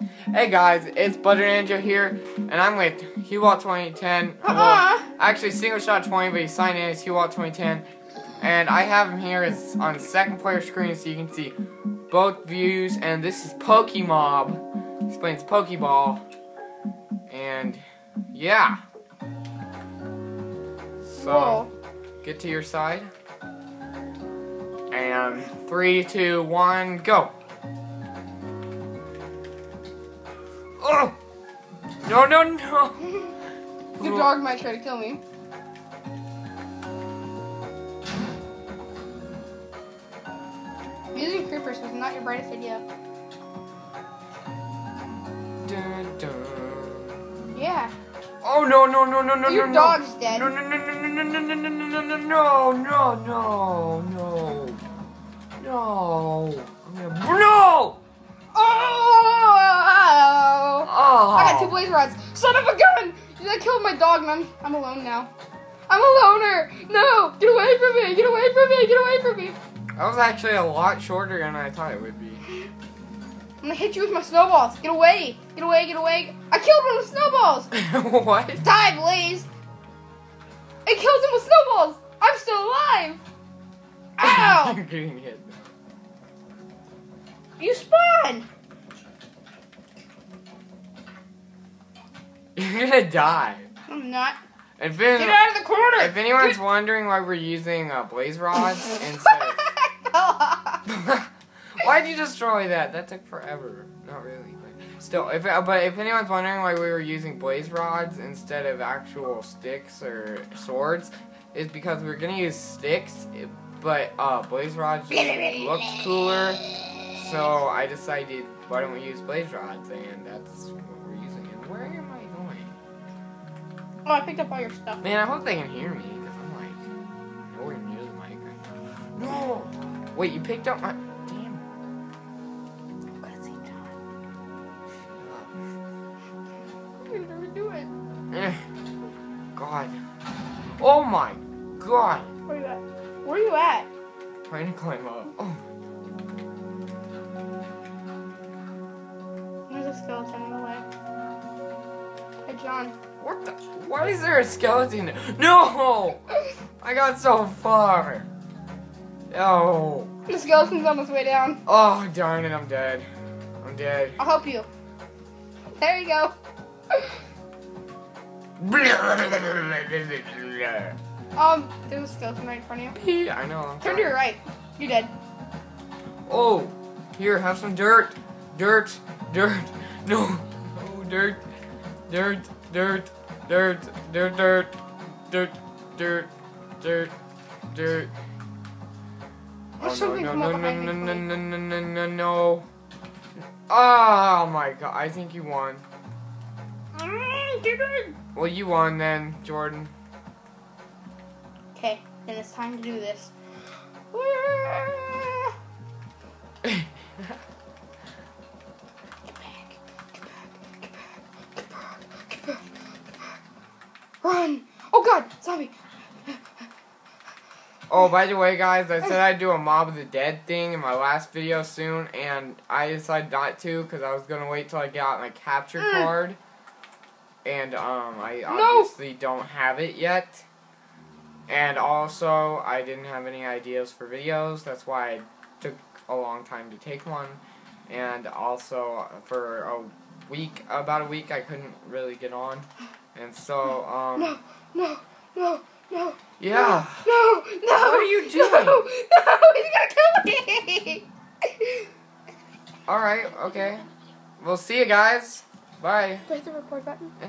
Hey guys, it's Butter Ninja here, and I'm with Huwalt 2010. Well, Uh-uh. actually, Single Shot 20, but he signed in as Huwalt 2010. And I have him here as on second player screen so you can see both views. And this is Pokemob. Explains Pokeball. And yeah. So get to your side. And three, two, one, go. Oh! No, no, no! Your dog might try to kill me. Using creepers was not your brightest idea. Dun, dun. Yeah. Oh no no no no no Your no dog's no. dead. No no no no no no no no no no no no no no no no two oh. blaze rods. Son of a gun! That killed my dog, and I'm, I'm alone now. I'm a loner! No! Get away from me! Get away from me! Get away from me! That was actually a lot shorter than I thought it would be. I'm gonna hit you with my snowballs. Get away! Get away! Get away! I killed one with snowballs! what? Die, Blaze! It kills him with snowballs! I'm still alive! Ow! You're getting hit. you spawn! You're gonna die. I'm not. If, Get out of the corner! if anyone's wondering why we're using uh, blaze rods instead Why'd you destroy that? That took forever. Not really, but still. If but if anyone's wondering why we were using blaze rods instead of actual sticks or swords, is because we are gonna use sticks, but uh, blaze rods just looked cooler. So I decided, why don't we use blaze rods? And that's oh, I picked up all your stuff. Man, I hope they can hear me because I'm like nowhere near the mic right now. No. Wait, you picked up my. Damn. I'm gonna never do it. Eh. God. Oh my God. Where you at? Where you at? Trying to climb up. Oh. There's a skeleton in the way. John. What the? Why is there a skeleton? No! I got so far. Oh. The skeleton's on his way down. Oh, darn it, I'm dead. I'm dead. I'll help you. There you go. Um, there's a skeleton right in front of you. Yeah, I know. I'm Turn to your right. You're dead. Oh, here, have some dirt. Dirt, dirt. No, no, dirt, dirt, dirt, dirt, dirt, dirt, dirt, dirt, dirt, dirt. Oh, no, no, no, no, no, no, no, no, no, no. Oh my god, I think you won. Mm. Well, you won then, Jordan. Okay, then it's time to do this. Run! Oh god, zombie! Oh, by the way, guys, I said I'd do a Mob of the Dead thing in my last video soon, and I decided not to because I was gonna wait till I got my capture Mm. card, and um, I No. obviously don't have it yet. And also, I didn't have any ideas for videos. That's why it took a long time to take one. And also, for a week, about a week, I couldn't really get on. And so, um, No, no, no, no. yeah. No, no. What are you doing? No, no, he's gonna kill me. Alright, okay. We'll see you guys. Bye. Press the record button. Eh.